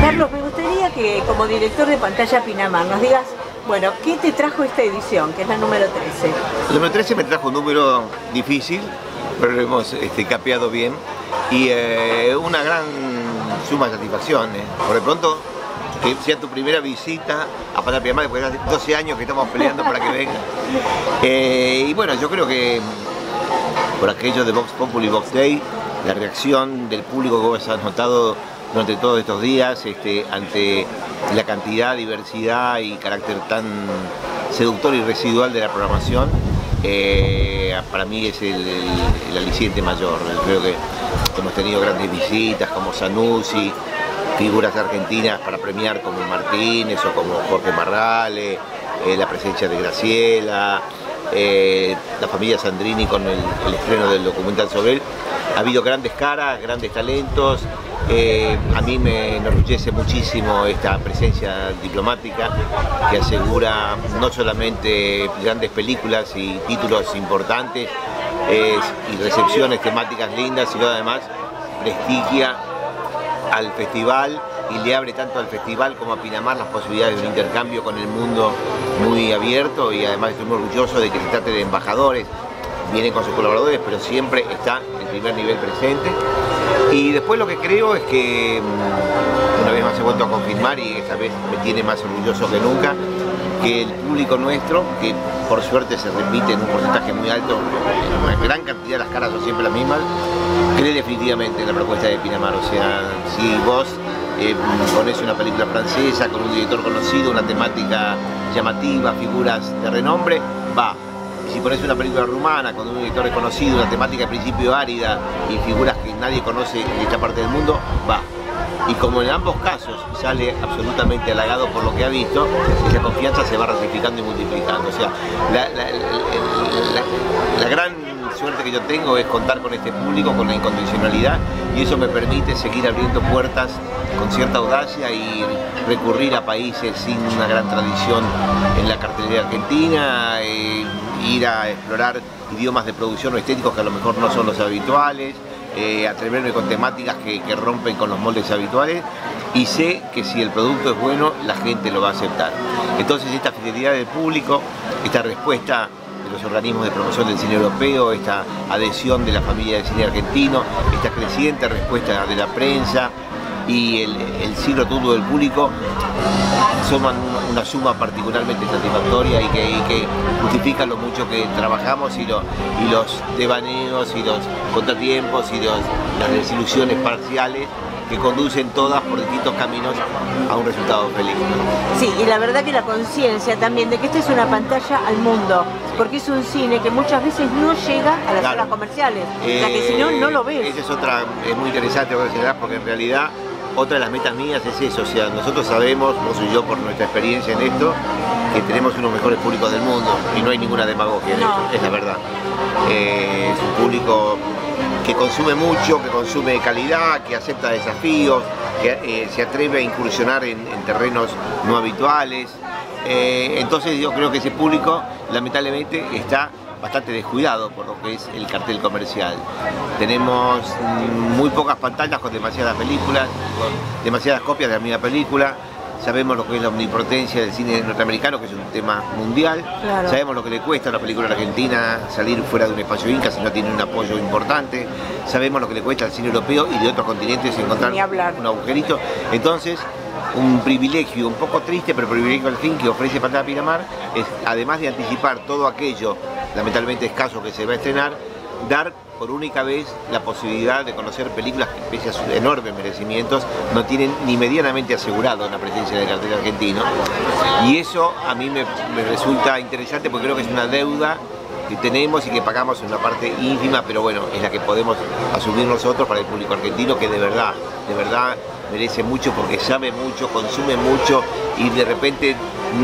Carlos, me gustaría que como director de pantalla Pinamar nos digas, bueno, ¿qué te trajo esta edición, que es la número 13? El número 13 me trajo un número difícil, pero lo hemos este, capeado bien y eh, una gran suma de satisfacciones. Por de pronto, que sea tu primera visita a Pantalla Pinamar, después de hace 12 años que estamos peleando para que venga. Eh, y bueno, yo creo que por aquello de Vox Populi Vox Day, la reacción del público que vos has notado durante todos estos días este, ante la cantidad, diversidad y carácter tan seductor y residual de la programación, eh, para mí es el, el, aliciente mayor. Creo que hemos tenido grandes visitas como Sanusi, figuras argentinas para premiar como Martínez o como Jorge Marrale, eh, la presencia de Graciela, eh, la familia Sandrini con el, estreno del documental sobre él. Ha habido grandes caras, grandes talentos. Eh, a mí me enorgullece muchísimo esta presencia diplomática que asegura no solamente grandes películas y títulos importantes y recepciones temáticas lindas, sino además prestigia al festival y le abre tanto al festival como a Pinamar las posibilidades de un intercambio con el mundo muy abierto y además estoy muy orgulloso de que se trate de embajadores, vienen con sus colaboradores, pero siempre está el primer nivel presente. Y después lo que creo es que mm, una vez más he vuelto a confirmar y esta vez me tiene más orgulloso que nunca, que el público nuestro, que por suerte se repite en un porcentaje muy alto, gran cantidad de las caras son siempre las mismas, cree definitivamente en la propuesta de Pinamar. O sea, si vos eh, pones una película francesa con un director conocido, una temática llamativa, figuras de renombre, va. Si pones una película rumana con un director reconocido, una temática de principio árida y figuras que nadie conoce en esta parte del mundo, va. Y como en ambos casos sale absolutamente halagado por lo que ha visto, esa confianza se va ratificando y multiplicando. O sea, la gran suerte que yo tengo es contar con este público, con la incondicionalidad, y eso me permite seguir abriendo puertas con cierta audacia y recurrir a países sin una gran tradición en la cartelería argentina, eh, ir a explorar idiomas de producción o estéticos que a lo mejor no son los habituales, eh, atreverme con temáticas que, que rompen con los moldes habituales y sé que si el producto es bueno, la gente lo va a aceptar. Entonces esta fidelidad del público, esta respuesta los organismos de promoción del cine europeo, esta adhesión de la familia del cine argentino, esta creciente respuesta de la prensa y el, el sí rotundo del público suman una suma particularmente satisfactoria y que, justifica lo mucho que trabajamos y, lo, y los devaneos y los contratiempos y las desilusiones parciales que conducen todas por distintos caminos a un resultado feliz. Sí, y la verdad que la conciencia también de que esta es una pantalla al mundo, porque es un cine que muchas veces no llega a las Claro. salas comerciales, Eh, o sea que si no, no lo ves. Esa es otra, es muy interesante porque en realidad otra de las metas mías es eso, o sea, nosotros sabemos, vos y yo por nuestra experiencia en esto, que tenemos unos mejores públicos del mundo y no hay ninguna demagogia en No. esto, es la verdad. Eh, es un público que consume mucho, que consume calidad, que acepta desafíos, que eh, se atreve a incursionar en, en terrenos no habituales. Eh, entonces yo creo que ese público lamentablemente está bastante descuidado por lo que es el cartel comercial. Tenemos mm, muy pocas pantallas con demasiadas películas, demasiadas copias de la misma película. Sabemos lo que es la omnipotencia del cine norteamericano, que es un tema mundial. Claro. Sabemos lo que le cuesta a una película argentina salir fuera de un espacio inca si no tiene un apoyo importante. Sabemos lo que le cuesta al cine europeo y de otros continentes encontrar un agujerito. Entonces, un privilegio un poco triste, pero privilegio al fin que ofrece Pantalla Pinamar es, además de anticipar todo aquello, lamentablemente escaso que se va a estrenar, dar por única vez la posibilidad de conocer películas que, pese a sus enormes merecimientos, no tienen ni medianamente asegurado la presencia del cartel argentino. Y eso a mí me, me resulta interesante porque creo que es una deuda que tenemos y que pagamos en una parte ínfima, pero bueno, es la que podemos asumir nosotros para el público argentino que de verdad, de verdad merece mucho porque sabe mucho, consume mucho y de repente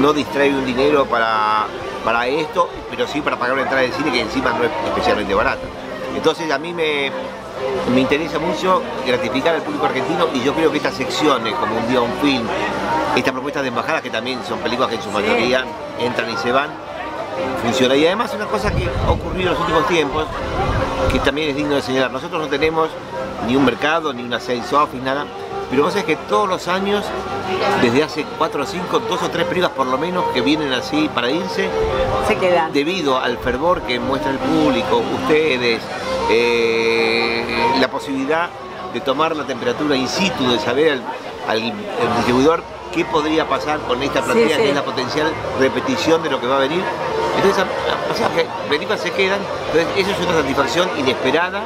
no distrae un dinero para, para esto, pero sí para pagar una entrada de cine que encima no es especialmente barata. Entonces a mí me, me interesa mucho gratificar al público argentino y yo creo que estas secciones, como un día un film, estas propuestas de embajadas que también son películas que en su mayoría entran y se van, funciona. Y además una cosa que ha ocurrido en los últimos tiempos que también es digno de señalar. Nosotros no tenemos ni un mercado, ni una sales office, nada, pero vos sabés que todos los años, desde hace 4 o 5, dos o tres películas por lo menos que vienen así para irse, se quedan. Debido al fervor que muestra el público, ustedes, eh, la posibilidad de tomar la temperatura in situ, de saber al, distribuidor qué podría pasar con esta plantilla, que es la potencial repetición de lo que va a venir. Entonces, o sea, que películas se quedan, entonces eso es una satisfacción inesperada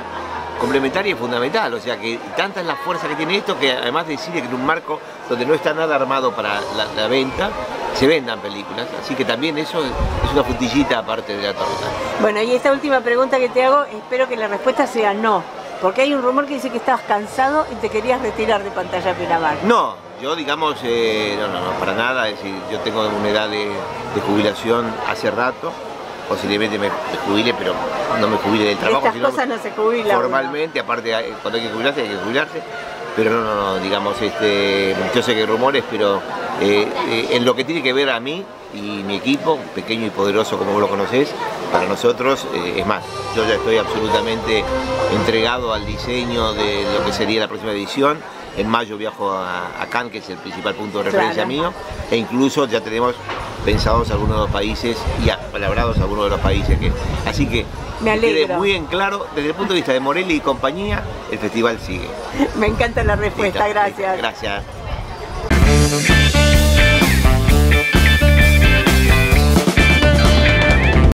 complementaria y fundamental. O sea que tanta es la fuerza que tiene esto que además decide que en un marco donde no está nada armado para la, venta, se vendan películas. Así que también eso es una puntillita aparte de la torta. Bueno, y esta última pregunta que te hago, espero que la respuesta sea no. Porque hay un rumor que dice que estabas cansado y te querías retirar de pantalla Pinamar. No, yo digamos, eh, no, no, no, para nada. Es decir, yo tengo una edad de jubilación hace rato posiblemente me, jubile, pero no me jubile del trabajo. Estas cosas no se jubilan. Formalmente, aparte cuando hay que jubilarse, hay que jubilarse. Pero no, no, no, digamos, este, yo sé que hay rumores, pero eh, eh, en lo que tiene que ver a mí y mi equipo, pequeño y poderoso como vos lo conocés, para nosotros eh, es más, yo ya estoy absolutamente entregado al diseño de lo que sería la próxima edición. En mayo viajo a, Cannes, que es el principal punto de referencia mío, e incluso ya tenemos pensados algunos de los países y palabrados algunos de los países. Que, así que me quede muy en claro, desde el punto de vista de Morelli y compañía, el festival sigue. Me encanta la respuesta, gracias. Gracias.